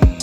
say